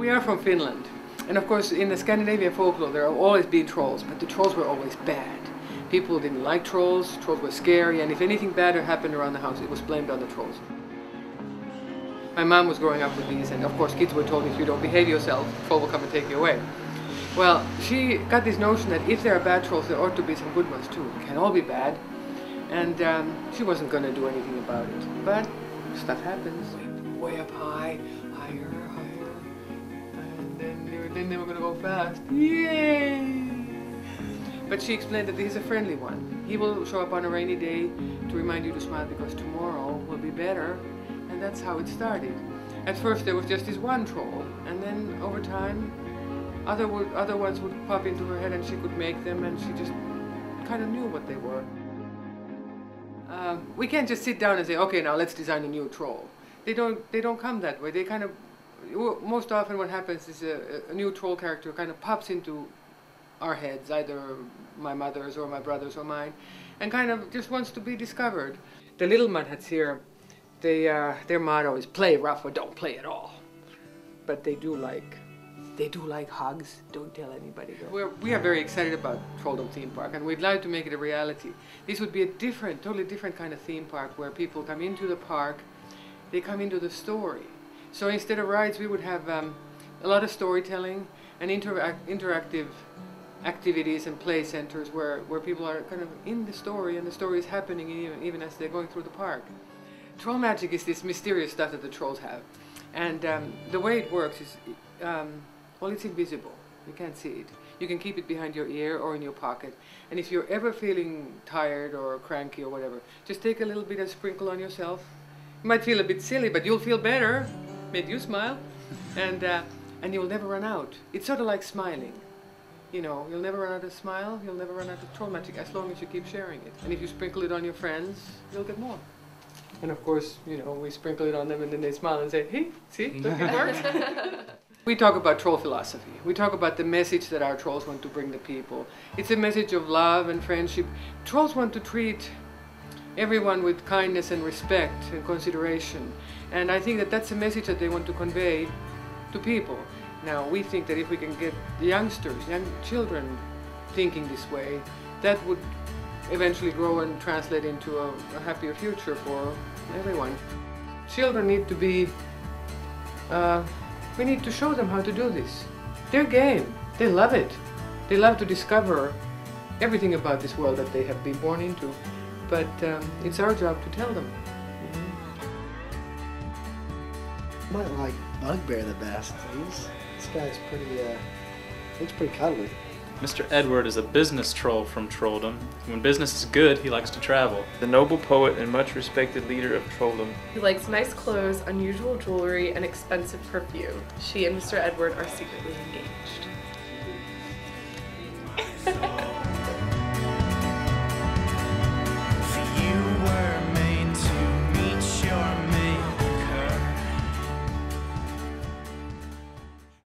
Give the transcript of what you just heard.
We are from Finland. And of course, in the Scandinavian folklore, there have always been trolls, but the trolls were always bad. People didn't like trolls, trolls were scary, and if anything bad happened around the house, it was blamed on the trolls. My mom was growing up with these, and of course, kids were told if you don't behave yourself, troll will come and take you away. Well, she got this notion that if there are bad trolls, there ought to be some good ones too. It can all be bad. And um, she wasn't going to do anything about it. But stuff happens. Way up high, were, then were to go fast. Yay! But she explained that he's a friendly one. He will show up on a rainy day to remind you to smile because tomorrow will be better. And that's how it started. At first there was just this one troll, and then over time, other, other ones would pop into her head and she could make them, and she just kind of knew what they were. Uh, we can't just sit down and say, okay, now let's design a new troll. They don't, they don't come that way. They kind of, most often what happens is a, a new troll character kind of pops into our heads, either my mother's or my brother's or mine, and kind of just wants to be discovered. The little mudhats here, they, uh, their motto is play rough or don't play at all. But they do like they do like hugs. Don't tell anybody. We're, we are very excited about Trolldom Theme Park and we'd like to make it a reality. This would be a different, totally different kind of theme park where people come into the park, they come into the story. So instead of rides, we would have um, a lot of storytelling and interac interactive activities and play centers where, where people are kind of in the story and the story is happening even, even as they're going through the park. Troll magic is this mysterious stuff that the trolls have. And um, the way it works is um, well, it's invisible. You can't see it. You can keep it behind your ear or in your pocket. And if you're ever feeling tired or cranky or whatever, just take a little bit and sprinkle on yourself. You might feel a bit silly, but you'll feel better. Make you smile. And, uh, and you'll never run out. It's sort of like smiling. You know, you'll never run out of smile, you'll never run out of troll magic as long as you keep sharing it. And if you sprinkle it on your friends, you'll get more. And of course, you know, we sprinkle it on them and then they smile and say, hey, see, look, it works. We talk about troll philosophy. We talk about the message that our trolls want to bring to people. It's a message of love and friendship. Trolls want to treat everyone with kindness and respect and consideration. And I think that that's a message that they want to convey to people. Now, we think that if we can get the youngsters, young children thinking this way, that would eventually grow and translate into a, a happier future for everyone. Children need to be uh, we need to show them how to do this. They're game. They love it. They love to discover everything about this world that they have been born into. But um, it's our job to tell them. Mm -hmm. Might like Bugbear the best. He's, this guy's pretty, uh, looks pretty cuddly. Mr. Edward is a business troll from Trolldom. When business is good, he likes to travel. The noble poet and much respected leader of Trolldom. He likes nice clothes, unusual jewelry, and expensive perfume. She and Mr. Edward are secretly engaged.